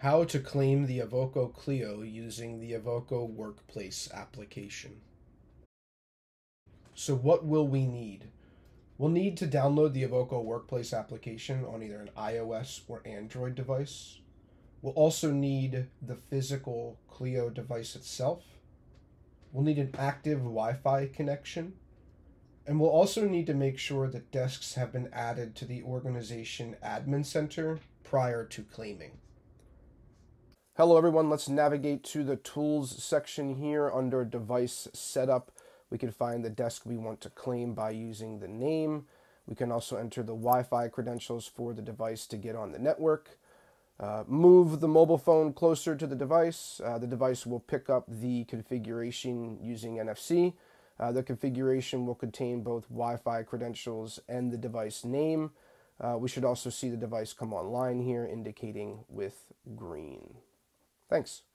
How to claim the Evoko Kleeo using the Evoko Workplace application. So what will we need? We'll need to download the Evoko Workplace application on either an iOS or Android device. We'll also need the physical Kleeo device itself. We'll need an active Wi Fi connection. And we'll also need to make sure that desks have been added to the organization admin center prior to claiming. Hello everyone, let's navigate to the tools section here under device setup. We can find the desk we want to claim by using the name. We can also enter the Wi-Fi credentials for the device to get on the network. Uh, move the mobile phone closer to the device. Uh, the device will pick up the configuration using NFC. Uh, the configuration will contain both Wi-Fi credentials and the device name. Uh, we should also see the device come online here indicating with green. Thanks.